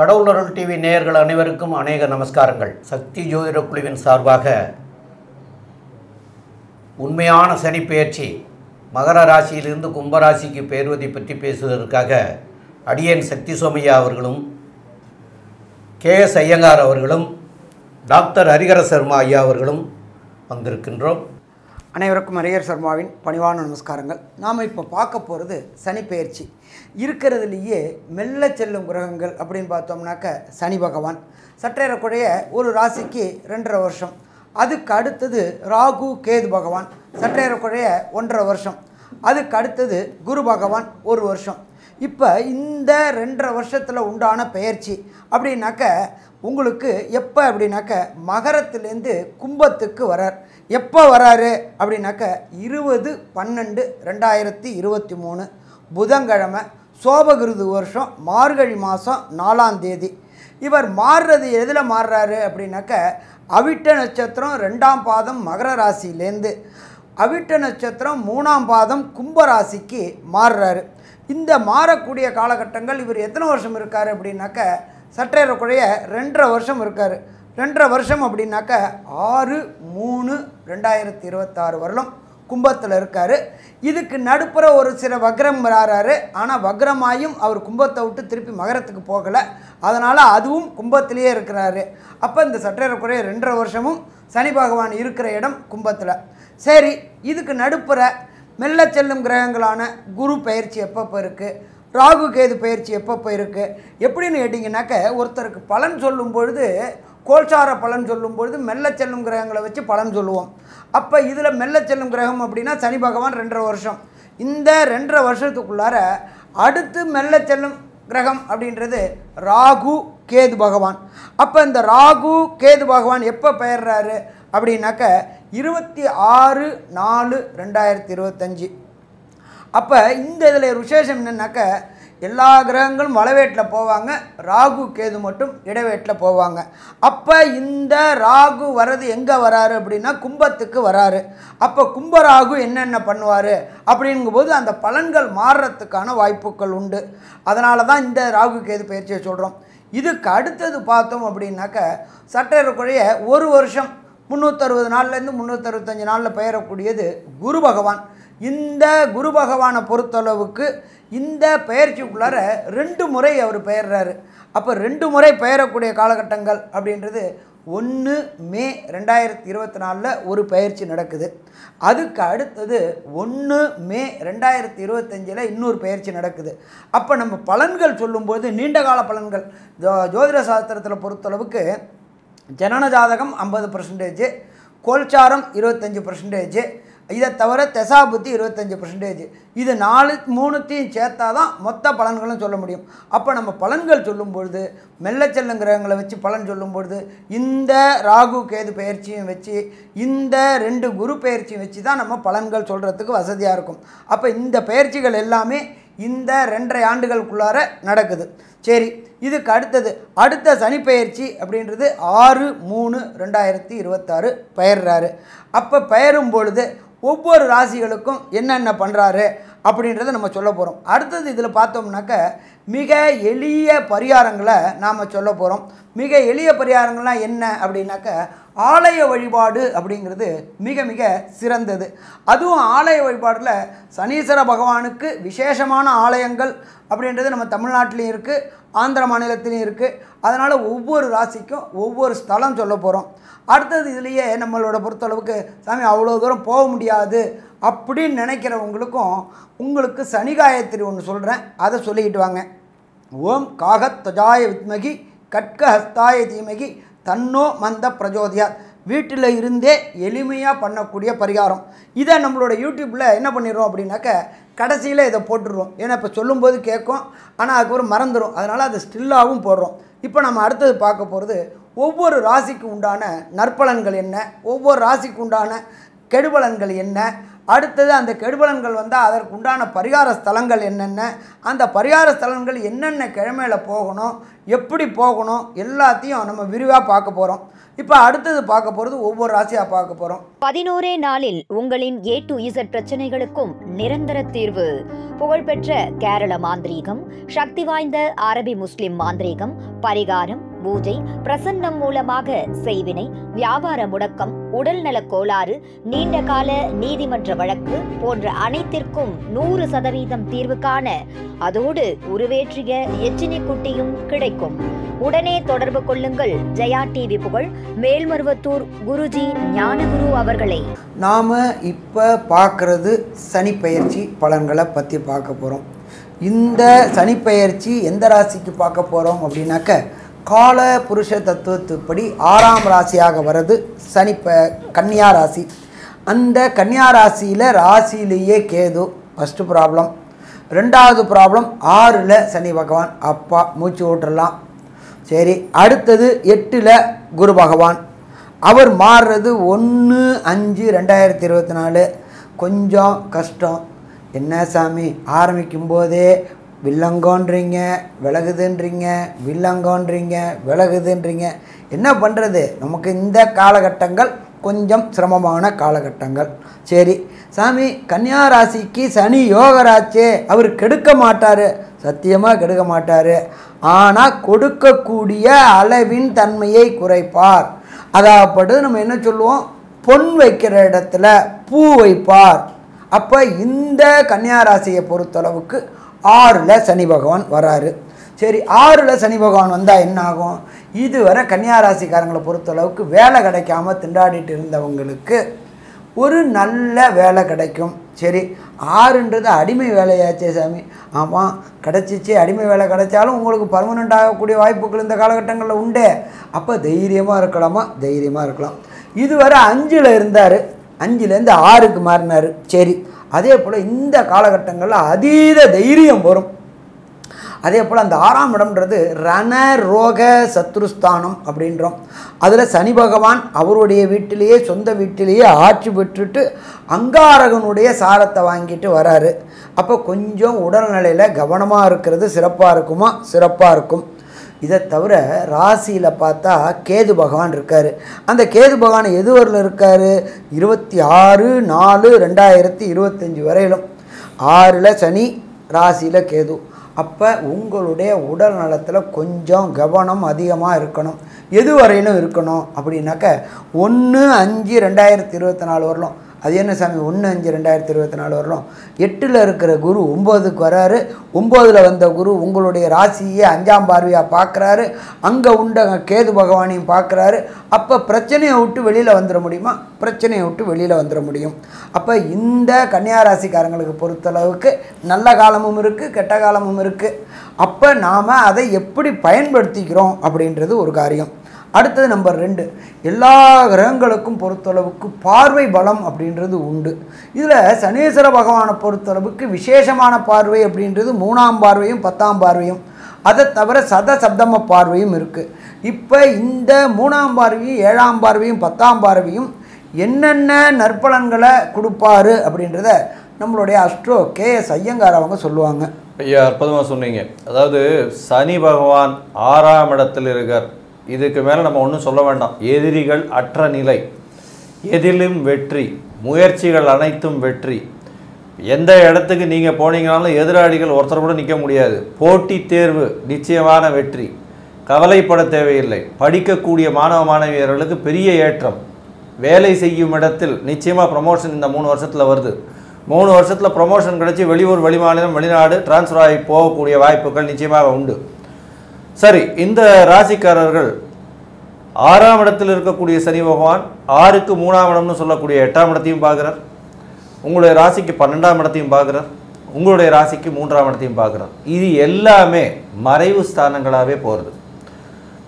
கடவுளருள் TV நேயர்கள் அனைவருக்கும் அநேக நமஸ்காரங்கள். சக்தி ஜோதிட குழுவின் சார்பாக உண்மையான சனி பெயர்ச்சி மகர ராசியிலிருந்து கும்பராசிக்கு பெயர்வதை பற்றி பேசுவதற்காக அடியேன் சக்தி சோமையா அவர்களும் கே எஸ் ஐயங்கார் அவர்களும் டாக்டர் ஹரிகர சர்மா ஐயா அவர்களும் வந்திருக்கின்றோம். அனைவருக்கும் அரியர் சர்மாவின் பணிவான நமஸ்காரங்கள். நாம் இப்போ பார்க்க போகிறது சனிப்பெயர்ச்சி இருக்கிறதுலேயே மெல்ல செல்லும் கிரகங்கள் அப்படின்னு பார்த்தோம்னாக்க சனி பகவான். சற்றேறக்குறைய ஒரு ராசிக்கு ரெண்டரை வருஷம். அதுக்கு அடுத்தது ராகு கேது பகவான். சற்றேறக்குறைய ஒன்றரை வருஷம். அதுக்கு அடுத்தது குரு பகவான் ஒரு வருஷம். இப்போ இந்த ரெண்டரை வருஷத்தில் உண்டான பெயர்ச்சி அப்படின்னாக்க உங்களுக்கு எப்போ அப்படின்னாக்க மகரத்துலேருந்து கும்பத்துக்கு வரார். எப்போ வராரு? அப்படின்னாக்க இருபது பன்னெண்டு ரெண்டாயிரத்தி இருபத்தி மூணு புதன்கிழமை சோபகிருது வருஷம் மார்கழி மாதம் நாலாம் தேதி. இவர் மாறுறது எதில் மாறுறாரு? அப்படின்னாக்க அவிட்ட நட்சத்திரம் ரெண்டாம் பாதம் மகர ராசியிலேருந்து அவிட்ட நட்சத்திரம் மூணாம் பாதம் கும்பராசிக்கு மாறுறாரு. இந்த மாறக்கூடிய காலகட்டங்கள் இவர் எத்தனை வருஷம் இருக்கார்? அப்படின்னாக்க சற்றேறக்குறைய ரெண்டரை வருஷம் இருக்கார். ரெண்டரை வருஷம் அப்படின்னாக்க ஆறு மூணு ரெண்டாயிரத்தி இருபத்தாறு வருடம் கும்பத்தில் இருக்கார். இதுக்கு நடுப்புற ஒரு சில வக்ரம் வராறாரு. ஆனால் வக்ரமாயும் அவர் கும்பத்தை விட்டு திருப்பி மகரத்துக்கு போகலை. அதனால் அதுவும் கும்பத்திலேயே இருக்கிறாரு. அப்போ இந்த சற்றேறக்குறைய ரெண்டரை வருஷமும் சனி பகவான் இருக்கிற இடம் கும்பத்தில். சரி இதுக்கு நடுப்புற மெல்ல செல்லும் கிரகங்களான குரு பயிற்சி எப்பப்போ இருக்குது ராகு கேது பயிற்சி எப்பப்போ இருக்குது எப்படின்னு கேட்டிங்கனாக்க ஒருத்தருக்கு பலன் சொல்லும் பொழுது கோல்சார பலன் சொல்லும் பொழுது மெல்ல செல்லும் கிரகங்களை வச்சு பலன் சொல்லுவோம். அப்போ இதில் மெல்ல செல்லும் கிரகம் அப்படின்னா சனி பகவான் ரெண்டரை வருஷம். இந்த ரெண்டரை வருஷத்துக்குள்ளார அடுத்து மெல்ல செல்லும் கிரகம் அப்படின்றது ராகு கேது பகவான். அப்போ இந்த ராகு கேது பகவான் எப்போ பெயர்றாரு அப்படின்னாக்க இருபத்தி ஆறு நாலு ரெண்டாயிரத்தி இருபத்தஞ்சி. அப்போ இந்த இதில் விசேஷம் என்னன்னாக்க எல்லா கிரகங்களும் வளவேட்டில் போவாங்க ராகு கேது மட்டும் இடவேட்டில் போவாங்க. அப்போ இந்த ராகு வர்றது எங்கே வராரு அப்படின்னா கும்பத்துக்கு வராரு. அப்போ கும்ப ராகு என்னென்ன பண்ணுவார் அப்படிங்கும்போது அந்த பலன்கள் மாறுறதுக்கான வாய்ப்புகள் உண்டு. அதனால தான் இந்த ராகு கேது பயிற்சியை சொல்கிறோம் இதுக்கு அடுத்தது பார்த்தோம் அப்படின்னாக்க சற்றேறக்குறைய ஒரு வருஷம் முந்நூற்றறுபது நாள்லேருந்து முந்நூற்றறுபத்தஞ்சு நாளில் பெயரக்கூடியது குரு பகவான். இந்த குரு பகவானை பொறுத்தளவுக்கு இந்த பெயர்ச்சிக்குள்ளார ரெண்டு முறை அவர் பெயர்றாரு. அப்போ ரெண்டு முறை பெயரக்கூடிய காலகட்டங்கள் அப்படின்றது ஒன்று மே ரெண்டாயிரத்தி இருபத்தி நாலில் ஒரு பயிற்சி நடக்குது. அதுக்கு அடுத்தது ஒன்று மே ரெண்டாயிரத்தி இருபத்தஞ்சில் இன்னொரு பயிற்சி நடக்குது. அப்போ நம்ம பலன்கள் சொல்லும்போது நீண்ட கால பலன்கள். ஜோ ஜோதிட சாஸ்திரத்தில் பொறுத்தளவுக்கு ஜனன ஜாதகம் ஐம்பது பர்சன்டேஜ் கோல்சாரம் இருபத்தஞ்சி பர்சன்டேஜ் இதை தவிர தெசா புத்தி இருபத்தஞ்சி பர்சன்டேஜ் இது நாலு மூணுத்தையும் சேர்த்தா தான் மொத்த பலன்களும் சொல்ல முடியும். அப்போ நம்ம பலன்கள் சொல்லும் பொழுது மெல்ல கிரகங்களை வச்சு பலன் சொல்லும் பொழுது இந்த ராகு கேது பயிற்சியும் வச்சு இந்த ரெண்டு குரு பயிற்சியும் வச்சு தான் நம்ம பலன்கள் சொல்கிறதுக்கு வசதியாக இருக்கும். அப்போ இந்த பயிற்சிகள் எல்லாமே இந்த ரெண்டரை ஆண்டுகளுக்குள்ளார நடக்குது. சரி இதுக்கு அடுத்தது அடுத்த சனிப்பெயர்ச்சி அப்படின்றது ஆறு மூணு ரெண்டாயிரத்தி இருபத்தாறு பெயர்றாரு. அப்போ பெயரும் பொழுது ஒவ்வொரு ராசிகளுக்கும் என்னென்ன பண்ணுறாரு அப்படின்றத நம்ம சொல்ல போகிறோம் அடுத்தது இதில் பார்த்தோம்னாக்க மிக எளிய பரிகாரங்களை நாம் சொல்ல போகிறோம் மிக எளிய பரிகாரங்கள்லாம் என்ன அப்படின்னாக்க ஆலய வழிபாடு அப்படிங்கிறது மிக மிக சிறந்தது. அதுவும் ஆலய வழிபாடில் சனீஸ்வர பகவானுக்கு விசேஷமான ஆலயங்கள் அப்படின்றது நம்ம தமிழ்நாட்டிலையும் இருக்குது ஆந்திர மாநிலத்திலையும் இருக்குது அதனால் ஒவ்வொரு ராசிக்கும் ஒவ்வொரு ஸ்தலம் சொல்ல போகிறோம் அடுத்தது இதுலேயே நம்மளோட பொறுத்தளவுக்கு சாமி அவ்வளோ தூரம் போக முடியாது அப்படின்னு நினைக்கிறவங்களுக்கும் உங்களுக்கு சனி காயத்ரி ஒன்று சொல்கிறேன் அதை சொல்லிக்கிட்டு வாங்க. ஓம் காகத் தஜாய வித்மகி கட்கஹஸ்தாய தீமகி தன்னோ மந்த பிரஜோதியார் வீட்டில் இருந்தே எளிமையாக பண்ணக்கூடிய பரிகாரம். இதை நம்மளோட யூடியூப்பில் என்ன பண்ணிடுறோம் அப்படின்னாக்க கடைசியில் இதை போட்டுடுறோம். ஏன்னா இப்போ சொல்லும்போது கேட்கும். ஆனால் அதுக்கப்புறம் மறந்துடும் அதனால் அது ஸ்டில்லாகவும் போடுறோம். இப்போ நம்ம அடுத்தது பார்க்க போகிறது ஒவ்வொரு ராசிக்கு உண்டான நற்பலன்கள் என்ன? ஒவ்வொரு ராசிக்கு உண்டான கெடுபலன்கள் என்ன? அடுத்தது அந்த கெடுபலன்கள் வந்தால் அதற்கு உண்டான பரிகார ஸ்தலங்கள் என்னென்ன? அந்த பரிகார ஸ்தலங்கள் என்னென்ன கிழமையில் போகணும்? எப்படி போகணும்? எல்லாத்தையும் நம்ம விரிவாக பார்க்க போகிறோம் இப்போ அடுத்தது பார்க்க போகிறது ஒவ்வொரு ராசியாக பார்க்க போகிறோம் பதினோரே நாளில் உங்களின் ஏ டு இசட் பிரச்சனைகளுக்கும் நிரந்தர தீர்வு. புகழ்பெற்ற கேரள மாந்திரீகம் சக்தி வாய்ந்த அரபி முஸ்லிம் மாந்திரீகம் பரிகாரம் பூஜை பிரசன்னம் மூலமாக செய்வினை வியாபார முடக்கம் உடல்நல கோளாறு நீண்ட கால நீதிமன்ற வழக்கு போன்ற அனைத்திற்கும் நூறு சதவீதம் தீர்வு காண அதோடு உருவேற்றிய எச்சினி குட்டியும் கிடைக்கும். உடனே தொடர்பு கொள்ளுங்கள். ஜெயா டிவி புகழ் மேல்மருவத்தூர் குருஜி ஞானகுரு அவர்களை. நாம இப்ப பார்க்கறது சனி சனிப்பெயர்ச்சி பலன்களை பத்தி பார்க்க போறோம். இந்த சனிப்பெயர்ச்சி எந்த ராசிக்கு பார்க்க போகிறோம் அப்படின்னாக்க கால புருஷ தத்துவத்துப்படி ஆறாம் ராசியாக வர்றது சனி ப கன்னியா ராசி. அந்த கன்னியா ராசியில் ராசியிலேயே கேது ஃபஸ்ட்டு ப்ராப்ளம் ரெண்டாவது ப்ராப்ளம் ஆறில் சனி பகவான். அப்பா மூச்சு ஓட்டுறலாம் சரி அடுத்தது எட்டில் குரு பகவான். அவர் மாறுறது ஒன்று அஞ்சு ரெண்டாயிரத்தி இருபத்தி நாலு. கொஞ்சம் கஷ்டம். என்ன சாமி ஆரம்பிக்கும் போதே வில்லங்கோன்றீங்க விலகுதுன்றீங்க வில்லங்கோன்றீங்க விலகுதுன்றீங்க. என்ன பண்ணுறது நமக்கு இந்த காலகட்டங்கள் கொஞ்சம் சிரமமான காலகட்டங்கள். சரி சாமி கன்னியா ராசிக்கு சனி யோகராச்சே அவர் கெடுக்க மாட்டார். சத்தியமாக கெடுக்க மாட்டார். ஆனால் கொடுக்கக்கூடிய அளவின் தன்மையை குறைப்பார். அதாவது நம்ம என்ன சொல்லுவோம்? பொன் வைக்கிற இடத்துல பூ வைப்பார். அப்போ இந்த கன்னியா ராசியை பொறுத்தளவுக்கு ஆறில் சனி பகவான் வராரு. சரி ஆறில் சனி பகவான் வந்தால் என்ன ஆகும் இதுவரை கன்னியா ராசிக்காரங்களை பொறுத்தளவுக்கு வேலை கிடைக்காம திண்டாடிட்டு இருந்தவங்களுக்கு ஒரு நல்ல வேலை கிடைக்கும். சரி ஆறுன்றது அடிமை வேலையாச்சே சாமி. ஆமாம் கிடச்சிச்சு அடிமை வேலை கிடைச்சாலும் உங்களுக்கு பர்மனெண்ட் ஆகக்கூடிய வாய்ப்புகள் இந்த காலகட்டங்களில் உண்டே. அப்போ தைரியமாக இருக்கலாமா? தைரியமாக இருக்கலாம். இதுவரை அஞ்சில் இருந்தார். அஞ்சுலேருந்து ஆறுக்கு மாறினார். சரி அதே போல் இந்த காலகட்டங்களில் அதீத தைரியம் வரும். அதே போல் அந்த ஆறாம் இடம்ன்றது ரண ரோக சத்ருஸ்தானம் அப்படின்றோம். அதில் சனி பகவான் அவருடைய வீட்டிலேயே சொந்த வீட்டிலேயே ஆட்சி பெற்றுட்டு அங்காரகனுடைய சாரத்தை வாங்கிட்டு வராரு. அப்போ கொஞ்சம் உடல்நிலையில் கவனமாக இருக்கிறது சிறப்பாக இருக்குமா? சிறப்பாக இருக்கும். இதை தவிர ராசியில் பார்த்தா கேது பகவான் இருக்கார். அந்த கேது பகவான் எது இருக்கார்? இருபத்தி ஆறு நாலு ரெண்டாயிரத்தி இருபத்தஞ்சி வரையிலும். ஆறில் சனி ராசியில் கேது. அப்போ உங்களுடைய உடல் நலத்தில் கொஞ்சம் கவனம் அதிகமாக இருக்கணும். எது வரையிலும் இருக்கணும். அப்படின்னாக்க ஒன்று அஞ்சு ரெண்டாயிரத்தி இருபத்தி நாலு வரலாம். அது என்ன சாமி? ஒன்று அஞ்சு ரெண்டாயிரத்தி இருபத்தி நாலு வரலாம் எட்டில் இருக்கிற குரு ஒம்போதுக்கு வராரு. ஒம்போதில் வந்த குரு உங்களுடைய ராசியை அஞ்சாம் பார்வையாக பார்க்குறாரு. அங்கே உண்ட கேது பகவானையும் பார்க்குறாரு. அப்போ பிரச்சனையை விட்டு வெளியில் வந்துட முடியுமா? பிரச்சனையை விட்டு வெளியில் வந்துட முடியும். அப்போ இந்த கன்னியா ராசிக்காரங்களுக்கு பொறுத்தளவுக்கு நல்ல காலமும் இருக்குது கெட்ட காலமும் இருக்குது அப்போ நாம் அதை எப்படி பயன்படுத்திக்கிறோம் அப்படின்றது ஒரு காரியம். அடுத்தது நம்பர் ரெண்டு. எல்லா கிரகங்களுக்கும் பொறுத்தளவுக்கு பார்வை பலம் அப்படின்றது உண்டு. இதில் சனீஸ்வர பகவானை பொறுத்தளவுக்கு விசேஷமான பார்வை அப்படின்றது மூணாம் பார்வையும் பத்தாம் பார்வையும். அதை தவிர சத சப்தம பார்வையும் இருக்குது இப்போ இந்த மூணாம் பார்வையும் ஏழாம் பார்வையும் பத்தாம் பார்வையும் என்னென்ன நற்பலன்களை கொடுப்பாரு அப்படின்றத நம்மளுடைய அஸ்ட்ரோ கே எஸ் ஐயங்கார் அவங்க சொல்லுவாங்க. ஐயா அற்புதமாக சொன்னீங்க. அதாவது சனி பகவான் ஆறாம் இடத்தில் இருக்கார். இதுக்கு மேலே நம்ம ஒன்றும் சொல்ல வேண்டாம். எதிரிகள் அற்ற நிலை. எதிலும் வெற்றி. முயற்சிகள் அனைத்தும் வெற்றி. எந்த இடத்துக்கு நீங்கள் போனீங்கனாலும் எதிராளிகள் ஒருத்தர் கூட நிற்க முடியாது. போட்டித் தேர்வு நிச்சயமான வெற்றி. கவலைப்பட தேவையில்லை. படிக்கக்கூடிய மாணவ மாணவியர்களுக்கு பெரிய ஏற்றம். வேலை செய்யும் இடத்தில் நிச்சயமாக ப்ரமோஷன் இந்த மூணு வருஷத்தில் வருது. மூணு வருஷத்தில் ப்ரமோஷன் கிடச்சி வெளியூர் வெளிமாநிலம் வெளிநாடு டிரான்ஸ்ஃபர் ஆகி போகக்கூடிய வாய்ப்புகள் நிச்சயமாக உண்டு. சரி இந்த ராசிக்காரர்கள் ஆறாம் இடத்தில் இருக்கக்கூடிய சனி பகவான் ஆறுக்கு மூணாம் இடம்னு சொல்லக்கூடிய எட்டாம் இடத்தையும் பார்க்குறார். உங்களுடைய ராசிக்கு பன்னெண்டாம் இடத்தையும் பார்க்குறார். உங்களுடைய ராசிக்கு மூன்றாம் இடத்தையும் பார்க்குறார். இது எல்லாமே மறைவு ஸ்தானங்களாகவே போகிறது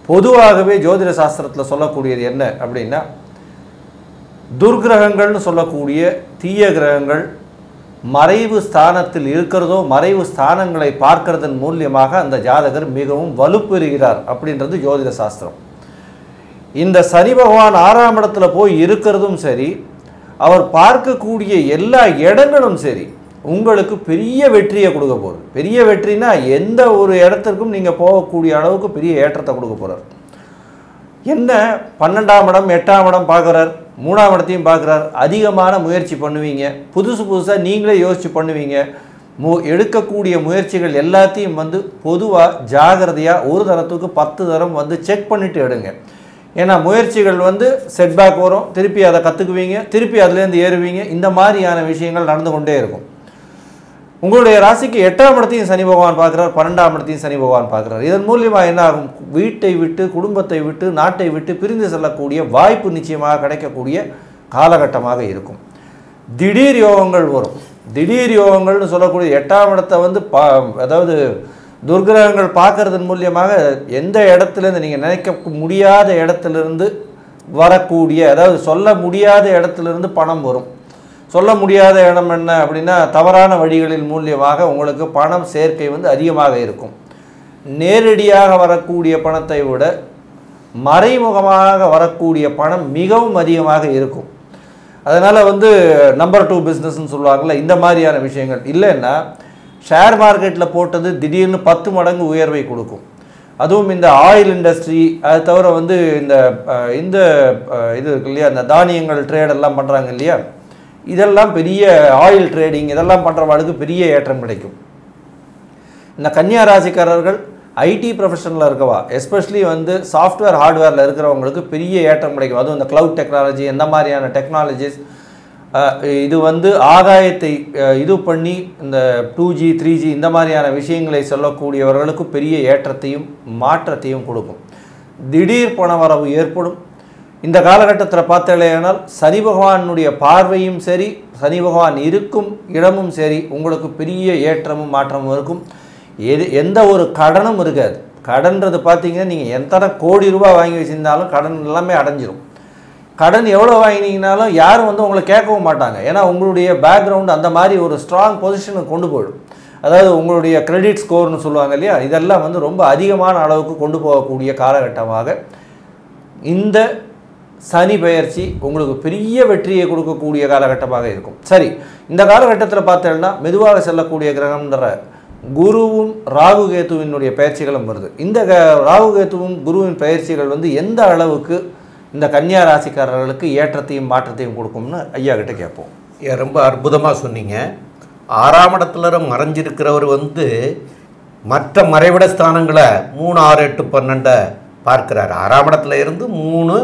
பொதுவாகவே ஜோதிட சாஸ்திரத்தில் சொல்லக்கூடியது என்ன அப்படின்னா துர்கிரகங்கள்னு சொல்லக்கூடிய தீய கிரகங்கள் மறைவு ஸ்தானத்தில் இருக்கிறதோ மறைவு ஸ்தானங்களை பார்க்கறதன் மூலியமாக அந்த ஜாதகர் மிகவும் வலுப்பெறுகிறார் அப்படின்றது ஜோதிட சாஸ்திரம். இந்த சனி பகவான் ஆறாம் இடத்துல போய் இருக்கிறதும் சரி அவர் பார்க்கக்கூடிய எல்லா இடங்களும் சரி உங்களுக்கு பெரிய வெற்றியை கொடுக்க போகுது. பெரிய வெற்றினா எந்த ஒரு இடத்திற்கும் நீங்கள் போகக்கூடிய அளவுக்கு பெரிய ஏற்றத்தை கொடுக்க போகிறார் என்ன? பன்னெண்டாம் இடம் எட்டாம் இடம் பார்க்குறார். மூணாம் இடத்தையும் பார்க்குறார். அதிகமான முயற்சி பண்ணுவீங்க. புதுசு புதுசாக நீங்களே யோசித்து பண்ணுவீங்க. மு எடுக்கக்கூடிய முயற்சிகள் எல்லாத்தையும் வந்து பொதுவாக ஜாகிரதையாக ஒரு தரத்துக்கு பத்து தரம் வந்து செக் பண்ணிவிட்டு எடுங்க. ஏன்னா முயற்சிகள் வந்து செட்பேக் வரும். திருப்பி அதை கற்றுக்குவீங்க திருப்பி அதுலேருந்து ஏறுவீங்க. இந்த மாதிரியான விஷயங்கள் நடந்து கொண்டே இருக்கும். உங்களுடைய ராசிக்கு எட்டாம் இடத்தையும் சனி பகவான் பார்க்குறார் பன்னெண்டாம் இடத்தையும் சனி பகவான் பார்க்குறார். இதன் மூலியமாக என்ன ஆகும் வீட்டை விட்டு குடும்பத்தை விட்டு நாட்டை விட்டு பிரிந்து செல்லக்கூடிய வாய்ப்பு நிச்சயமாக கிடைக்கக்கூடிய காலகட்டமாக இருக்கும். திடீர் யோகங்கள் வரும். திடீர் யோகங்கள்னு சொல்லக்கூடிய எட்டாம் இடத்தை வந்து பா அதாவது துர்கிரகங்கள் பார்க்கறதன் மூலியமாக எந்த இடத்துலேருந்து நீங்கள் நினைக்க முடியாத இடத்துலேருந்து வரக்கூடிய அதாவது சொல்ல முடியாத இடத்துலேருந்து பணம் வரும். சொல்ல முடியாத இடம் என்ன அப்படின்னா தவறான வழிகளின் மூலியமாக உங்களுக்கு பணம் சேர்க்கை வந்து அதிகமாக இருக்கும். நேரடியாக வரக்கூடிய பணத்தை விட மறைமுகமாக வரக்கூடிய பணம் மிகவும் அதிகமாக இருக்கும். அதனால் வந்து நம்பர் டூ பிஸ்னஸ்ன்னு சொல்லுவாங்கள்ல இந்த மாதிரியான விஷயங்கள். இல்லைன்னா ஷேர் மார்க்கெட்டில் போட்டது திடீர்னு பத்து மடங்கு உயர்வை கொடுக்கும். அதுவும் இந்த ஆயில் இண்டஸ்ட்ரி அது தவிர வந்து இந்த இந்த இது இருக்கு இல்லையா இந்த தானியங்கள் ட்ரேடெல்லாம் பண்ணுறாங்க இல்லையா? இதெல்லாம் பெரிய ஆயில் ட்ரேடிங் இதெல்லாம் பண்ணுறவாளுக்கு பெரிய ஏற்றம் கிடைக்கும். இந்த கன்னியா ராசிக்காரர்கள் ஐடி ப்ரொஃபஷனில் இருக்கவா எஸ்பெஷலி வந்து சாஃப்ட்வேர் ஹார்ட்வேரில் இருக்கிறவங்களுக்கு பெரிய ஏற்றம் கிடைக்கும். அதுவும் இந்த க்ளவுட் டெக்னாலஜி எந்த மாதிரியான டெக்னாலஜிஸ் இது வந்து ஆதாயத்தை இது பண்ணி இந்த டூ ஜி த்ரீ ஜி இந்த மாதிரியான விஷயங்களை சொல்லக்கூடியவர்களுக்கு பெரிய ஏற்றத்தையும் மாற்றத்தையும் கொடுக்கும். திடீர் பணவரவு ஏற்படும். இந்த காலகட்டத்தில் பார்த்தீங்களேனால் சனி பகவானுடைய பார்வையும் சரி சனி பகவான் இருக்கும் இடமும் சரி உங்களுக்கு பெரிய ஏற்றமும் மாற்றமும் இருக்கும். எது எந்த ஒரு கடனும் இருக்காது. கடன்றது பார்த்தீங்கன்னா நீங்கள் எத்தனை கோடி ரூபாய் வாங்கி வச்சிருந்தாலும் கடன் எல்லாமே அடைஞ்சிரும். கடன் எவ்வளோ வாங்கினீங்கனாலும் யாரும் வந்து உங்களை கேட்கவும் மாட்டாங்க. ஏன்னா உங்களுடைய பேக்ரவுண்ட் அந்த மாதிரி ஒரு ஸ்ட்ராங் பொசிஷனுக்கு கொண்டு போயிடும். அதாவது உங்களுடைய கிரெடிட் ஸ்கோர்னு சொல்லுவாங்க இல்லையா? இதெல்லாம் வந்து ரொம்ப அதிகமான அளவுக்கு கொண்டு போகக்கூடிய காலகட்டமாக இந்த சனி பெயர்ச்சி உங்களுக்கு பெரிய வெற்றியை கொடுக்கக்கூடிய காலகட்டமாக இருக்கும். சரி இந்த காலகட்டத்தில் பார்த்தேன்னா மெதுவாக செல்லக்கூடிய கிரகம்ன்ற குருவும் ராகு கேத்துவினுடைய பயிற்சிகளும் வருது. இந்த க ராகு கேத்துவும் குருவின் பயிற்சிகள் வந்து எந்த அளவுக்கு இந்த கன்னியா ராசிக்காரர்களுக்கு ஏற்றத்தையும் மாற்றத்தையும் கொடுக்கும்னு ஐயா கிட்ட கேட்போம். ஏ, ரொம்ப அற்புதமாக சொன்னீங்க. ஆறாம் இடத்துல மறைஞ்சிருக்கிறவர் வந்து மற்ற மறைவிட ஸ்தானங்களை மூணு ஆறு எட்டு பன்னெண்டை பார்க்கிறார். ஆறாம் இடத்துல இருந்து மூணு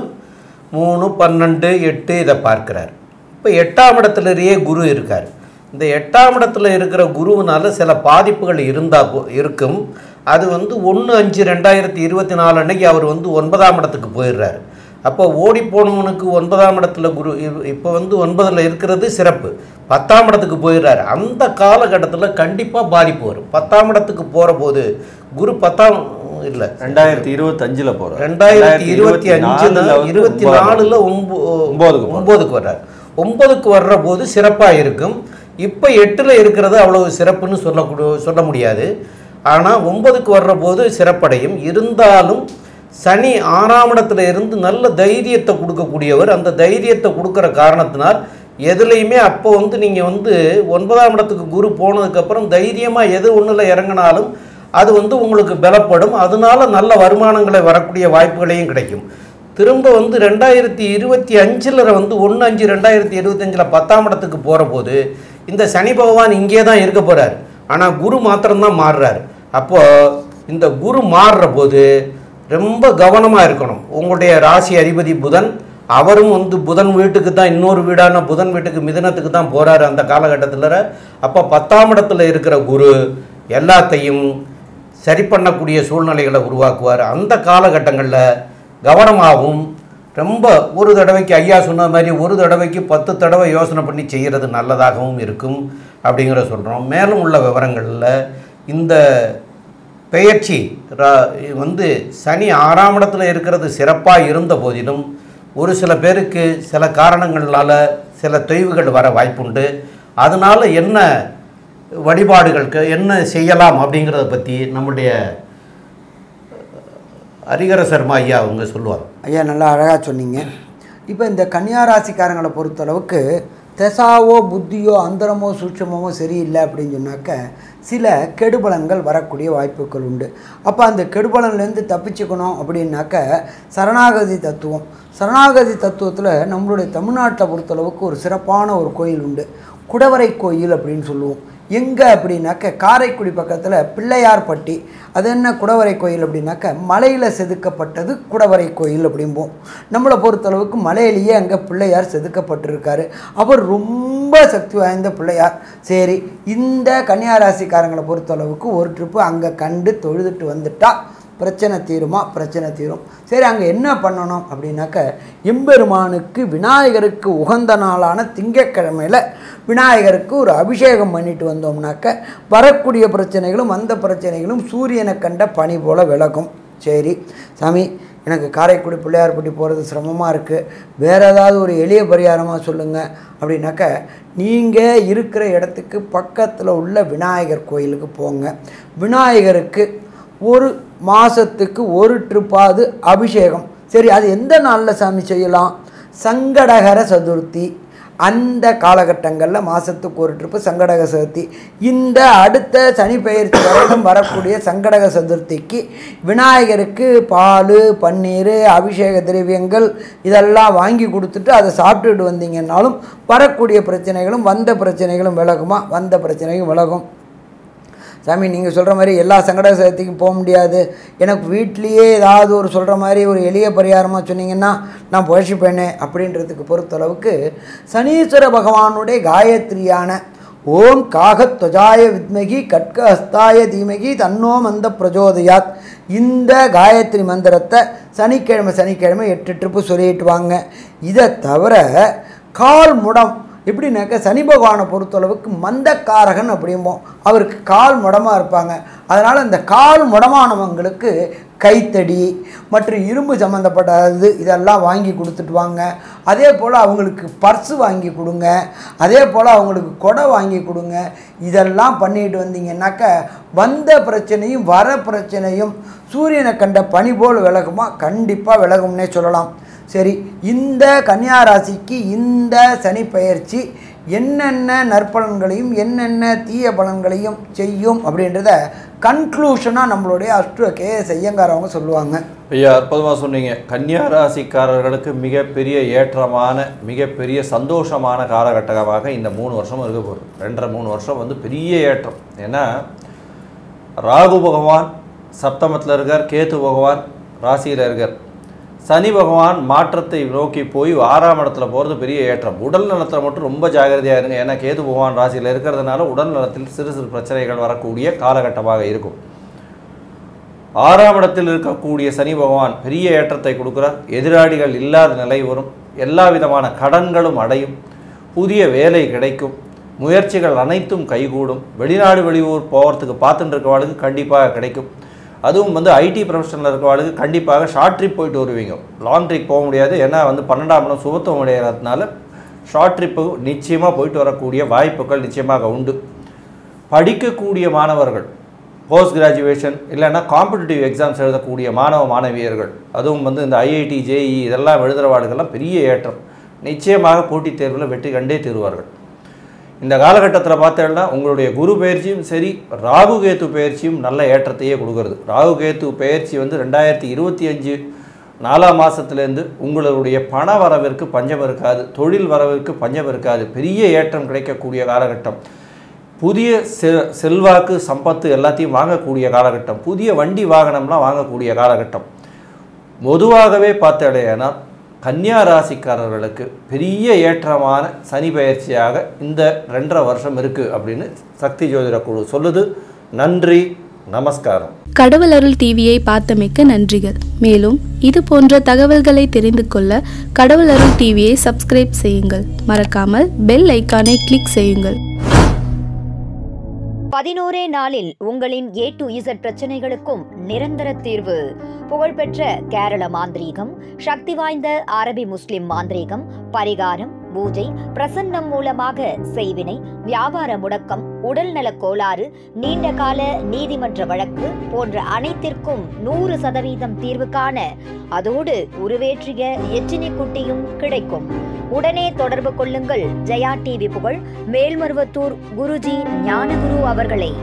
மூணு பன்னெண்டு எட்டு இதை பார்க்குறார். இப்போ எட்டாம் இடத்துலயே குரு இருக்கார். இந்த எட்டாம் இடத்துல இருக்கிற குருவினால சில பாதிப்புகள் இருந்தா போ- இருக்கும். அது வந்து ஒன்று அஞ்சு ரெண்டாயிரத்தி இருபத்தி நாலு அன்னைக்கு அவர் வந்து ஒன்பதாம் இடத்துக்கு போயிடுறாரு. அப்போ ஓடி போனவனுக்கு ஒன்பதாம் இடத்துல குரு இப்போ வந்து ஒன்பதில் இருக்கிறது சிறப்பு. பத்தாம் இடத்துக்கு போயிடுறாரு. அந்த காலகட்டத்தில் கண்டிப்பாக பாதிப்பு வரும். பத்தாம் இடத்துக்கு போகிற போது குரு பத்தாம் இல்லை. ரெண்டாயிரத்தி இருபத்தஞ்சில் போகிறோம் ரெண்டாயிரத்தி இருபத்தி அஞ்சுல இருபத்தி நாலுல ஒம்போ ஒன்பதுக்கு போறாரு. ஒன்பதுக்கு வர்றார். ஒன்பதுக்கு வர்ற போது சிறப்பாக இருக்கும். இப்போ எட்டில் இருக்கிறது அவ்வளவு சிறப்புன்னு சொல்லக்கூட சொல்ல முடியாது. ஆனால் ஒன்பதுக்கு வர்ற போது சிறப்படையும். இருந்தாலும் சனி ஆறாம் இடத்துல இருந்து நல்ல தைரியத்தை கொடுக்கக்கூடியவர். அந்த தைரியத்தை கொடுக்குற காரணத்தினால் எதுலேயுமே அப்போ வந்து நீங்கள் வந்து ஒன்பதாம் இடத்துக்கு குரு போனதுக்கப்புறம் தைரியமாக எது ஒன்றில் இறங்கினாலும் அது வந்து உங்களுக்கு பலப்படும். அதனால நல்ல வருமானங்களை வரக்கூடிய வாய்ப்புகளையும் கிடைக்கும். திரும்ப வந்து ரெண்டாயிரத்தி இருபத்தி அஞ்சில் வந்து ஒன்று அஞ்சு ரெண்டாயிரத்தி இருபத்தஞ்சில் பத்தாம் இடத்துக்கு போகிற போது இந்த சனி பகவான் இங்கே தான் இருக்க போகிறார் ஆனால் குரு மாத்திரம்தான் மாறுறார். அப்போது இந்த குரு மாறுற போது ரொம்ப கவனமாக இருக்கணும். உங்களுடைய ராசி அதிபதி புதன் அவரும் வந்து புதன் வீட்டுக்கு தான் இன்னொரு வீடான புதன் வீட்டுக்கு மிதனத்துக்கு தான் போகிறாரு அந்த காலகட்டத்தில் அப்போ பத்தாம் இடத்துல இருக்கிற குரு எல்லாத்தையும் சரி பண்ணக்கூடிய சூழ்நிலைகளை உருவாக்குவார். அந்த காலகட்டங்களில் கவனமாகவும் ரொம்ப ஒரு தடவைக்கு ஐயா சொன்ன மாதிரி ஒரு தடவைக்கு பத்து தடவை யோசனை பண்ணி செய்கிறது நல்லதாகவும் இருக்கும் அப்படிங்கிற சொல்கிறோம் மேலும் உள்ள விவரங்களில் இந்த பெயர்ச்சி ரா- வந்து சனி ஆறாம் இடத்துல இருக்கிறது சிறப்பாக இருந்த போதிலும் ஒரு சில பேருக்கு சில காரணங்களால் சில தொய்வுகள் வர வாய்ப்புண்டு. அதனால் என்ன வழிபாடுகளுக்கு என்ன செய்யலாம் அப்படிங்கிறத பற்றி நம்முடைய ஹரிகர சர்மா ஐயா அவங்க சொல்லுவார் ஐயா நல்லா அழகாக சொன்னீங்க. இப்போ இந்த கன்னியாராசிக்காரங்களை பொறுத்தளவுக்கு தெசாவோ புத்தியோ அந்தரமோ சூட்சமோ சரியில்லை அப்படின்னு சொன்னாக்க சில கெடுபலன்கள் வரக்கூடிய வாய்ப்புகள் உண்டு. அப்போ அந்த கெடுபலன்லேருந்து தப்பிச்சுக்கணும் அப்படின்னாக்க சரணாகதி தத்துவம். சரணாகதி தத்துவத்தில் நம்மளுடைய தமிழ்நாட்டை பொறுத்தளவுக்கு ஒரு சிறப்பான ஒரு கோயில் உண்டு. குடவரை கோயில் அப்படின்னு சொல்லுவோம். எங்கே அப்படின்னாக்க காரைக்குடி பக்கத்தில் பிள்ளையார்பட்டி. அது என்ன குடவரை கோயில் அப்படின்னாக்க மலையில் செதுக்கப்பட்டது குடவரை கோயில் அப்படிம்போம். நம்மளை பொறுத்தளவுக்கு மலையிலேயே அங்கே பிள்ளையார் செதுக்கப்பட்டிருக்காரு. அவர் ரொம்ப சக்தி வாய்ந்த பிள்ளையார். சரி இந்த கன்னியாராசிக்காரங்களை பொறுத்தளவுக்கு ஒரு ட்ரிப்பு அங்கே கண்டு தொழுதுட்டு வந்துட்டா. பிரச்சனை தீருமா? பிரச்சனை தீரும். சரி அங்கே என்ன பண்ணணும் அப்படின்னாக்க எம்பெருமானுக்கு விநாயகருக்கு உகந்த நாளான திங்கக்கிழமையில் விநாயகருக்கு ஒரு அபிஷேகம் பண்ணிட்டு வந்தோம்னாக்க வரக்கூடிய பிரச்சனைகளும் அந்த பிரச்சனைகளும் சூரியனை கண்ட பனி போல் விளக்கும் சரி சாமி எனக்கு காரைக்குடி பிள்ளையார்பட்டி போகிறது சிரமமாக இருக்குது வேறு ஏதாவது ஒரு எளிய பரிகாரமாக சொல்லுங்கள் அப்படின்னாக்க நீங்கள் இருக்கிற இடத்துக்கு பக்கத்தில் உள்ள விநாயகர் கோயிலுக்கு போங்க. விநாயகருக்கு ஒரு மாதத்துக்கு ஒரு ட்ரிப்பாவது அபிஷேகம். சரி அது எந்த நாளில் சாமி செய்யலாம்? சங்கடகர சதுர்த்தி. அந்த காலகட்டங்களில் மாதத்துக்கு ஒரு ட்ரிப்பு சங்கடக சதுர்த்தி. இந்த அடுத்த சனி பெயர்ச்சி வரையிலும் வரக்கூடிய சங்கடக சதுர்த்திக்கு விநாயகருக்கு பால் பன்னீர் அபிஷேக திரவியங்கள் இதெல்லாம் வாங்கி கொடுத்துட்டு அதை சாப்பிட்டுட்டு வந்தீங்கன்னாலும் வரக்கூடிய பிரச்சனைகளும் வந்த பிரச்சனைகளும் விலகுமா? வந்த பிரச்சனையும் விலகும். சாமி நீங்கள் சொல்கிற மாதிரி எல்லா சங்கட சதுர்த்திக்கும் போக முடியாது. எனக்கு வீட்லேயே ஏதாவது ஒரு சொல்கிற மாதிரி ஒரு எளிய பரிகாரமாக சொன்னீங்கன்னா நான் புழைச்சிப்பேனே அப்படின்றதுக்கு பொறுத்தளவுக்கு சனீஸ்வர பகவானுடைய காயத்ரியான ஓம் காகத்வஜாய வித்மகி கட்க ஹஸ்தாய தீமகி தன்னோ மந்த பிரஜோதயாத். இந்த காயத்ரி மந்திரத்தை சனிக்கிழமை சனிக்கிழமை எட்டு ட்ரிப்பு சொல்லிட்டு வாங்க. இதை தவிர கால் முடம் எப்படின்னாக்க சனி பகவானை பொறுத்தளவுக்கு மந்தக்காரகன் அப்படிம்போம் அவருக்கு கால் முடமாக இருப்பாங்க. அதனால் இந்த கால் முடமானவங்களுக்கு கைத்தடி மற்றும் இரும்பு சம்மந்தப்பட்டது இதெல்லாம் வாங்கி கொடுத்துட்டு வாங்க. அதே போல் அவங்களுக்கு பர்ஸு வாங்கி கொடுங்க. அதே போல் அவங்களுக்கு கொடை வாங்கி கொடுங்க. இதெல்லாம் பண்ணிட்டு வந்தீங்கன்னாக்க வந்த பிரச்சனையும் வர பிரச்சனையும் சூரியனை கண்ட பனி போல் விலகுமா? கண்டிப்பாக விலகும்னே சொல்லலாம். சரி இந்த கன்னியா ராசிக்கு இந்த சனி பயிற்சி என்னென்ன நற்பலன்களையும் என்னென்ன தீய பலன்களையும் செய்யும் அப்படின்றத கன்க்ளூஷனாக நம்மளுடைய அஷ்டு கே ஐயங்கார் சொல்லுவாங்க. ஐயா அற்புதமாக சொன்னீங்க. கன்னியா ராசிக்காரர்களுக்கு மிகப்பெரிய ஏற்றமான மிகப்பெரிய சந்தோஷமான காலகட்டமாக இந்த மூணு வருஷம் இருக்க போகுது. ரெண்டரை மூணு வருஷம் வந்து பெரிய ஏற்றம். ஏன்னா ராகு பகவான் சப்தமத்தில் இருக்கார் கேத்து பகவான் ராசியில் இருக்கார். சனி பகவான் மாற்றத்தை நோக்கி போய் ஆறாம் இடத்துல போகிறது பெரிய ஏற்றம். உடல் நலத்தில் மட்டும் ரொம்ப ஜாகிரதையாக இருங்க. ஏன்னா கேது பகவான் ராசியில் இருக்கிறதுனால உடல் நலத்தில் சிறு சிறு பிரச்சனைகள் வரக்கூடிய காலகட்டமாக இருக்கும். ஆறாம் இடத்தில் இருக்கக்கூடிய சனி பகவான் பெரிய ஏற்றத்தை கொடுக்குறார். எதிராளிகள் இல்லாத நிலை வரும். எல்லா விதமான கடன்களும் அடையும். புதிய வேலை கிடைக்கும். முயற்சிகள் அனைத்தும் கைகூடும். வெளிநாடு வெளியூர் போகிறதுக்கு பார்த்துட்டு இருக்கவாளுக்கு கண்டிப்பாக கிடைக்கும். அதுவும் வந்து ஐடி ப்ரொஃபஷனில் இருக்கவாளுக்கு கண்டிப்பாக ஷார்ட் ட்ரிப் போயிட்டு வருவீங்க. லாங் ட்ரிப் போக முடியாது. ஏன்னா வந்து பன்னெண்டாம் இடம் சுபத்துவம் அடைகிறதுனால ஷார்ட் ட்ரிப்பு நிச்சயமாக போயிட்டு வரக்கூடிய வாய்ப்புகள் நிச்சயமாக உண்டு. படிக்கக்கூடிய மாணவர்கள் போஸ்ட் கிராஜுவேஷன் இல்லைன்னா காம்படிட்டிவ் எக்ஸாம்ஸ் எழுதக்கூடிய மாணவ மாணவியர்கள் அதுவும் வந்து இந்த ஐஐடி ஜேஇ இதெல்லாம் எழுதுகிற எழுதுகிறவாடுகள்லாம் பெரிய ஏற்றம். நிச்சயமாக போட்டித் தேர்வில் வெற்றி கண்டே தீருவார்கள். இந்த காலகட்டத்தில் பார்த்தேன்னா உங்களுடைய குரு பயிற்சியும் சரி ராகு கேத்து பயிற்சியும் நல்ல ஏற்றத்தையே கொடுக்கறது. ராகு கேத்து பயிற்சி வந்து ரெண்டாயிரத்தி இருபத்தி அஞ்சு நாலாம் மாதத்துலேருந்து உங்களுடைய பண வரவிற்கு பஞ்சம் இருக்காது தொழில் வரவிற்கு பஞ்சம் இருக்காது பெரிய ஏற்றம் கிடைக்கக்கூடிய காலகட்டம். புதிய செ செல்வாக்கு சம்பத்து எல்லாத்தையும் வாங்கக்கூடிய காலகட்டம். புதிய வண்டி வாகனம்லாம் வாங்கக்கூடிய காலகட்டம். பொதுவாகவே பார்த்தடையானால் கன்னியா ராசிக்காரர்களுக்கு பெரிய ஏற்றமான சனி பயிற்சியாக இந்த ரெண்டரை வருஷம் இருக்குது அப்படின்னு சக்தி ஜோதிட குழு சொல்லுது. நன்றி நமஸ்காரம். கடவுள் அருள் டிவியை பார்த்தமைக்க நன்றிகள். மேலும் இது போன்ற தகவல்களை தெரிந்து கொள்ள கடவுள் அருள் டிவியை சப்ஸ்கிரைப் செய்யுங்கள். மறக்காமல் பெல் ஐக்கானை கிளிக் செய்யுங்கள். பதினோரே நாளில் உங்களின் ஏ டு இசட் பிரச்சனைகளுக்கும் நிரந்தர தீர்வு. புகழ்பெற்ற கேரள மாந்திரீகம் சக்தி வாய்ந்த அரபி முஸ்லிம் மாந்திரீகம் பரிகாரம் பூஜை பிரசன்னம் மூலமாக செய்வினை வியாபார முடக்கம் உடல்நலக் கோளாறு நீண்டகால நீதிமன்ற வழக்கு போன்ற அனைத்திற்கும் நூறு சதவீதம் தீர்வு காண அதோடு உருவேற்றிய எச்சினி குட்டியும் கிடைக்கும். உடனே தொடர்பு கொள்ளுங்கள். ஜெயா டிவி புகழ் மேல்மருவத்தூர் குருஜி ஞானகுரு அவர்களை.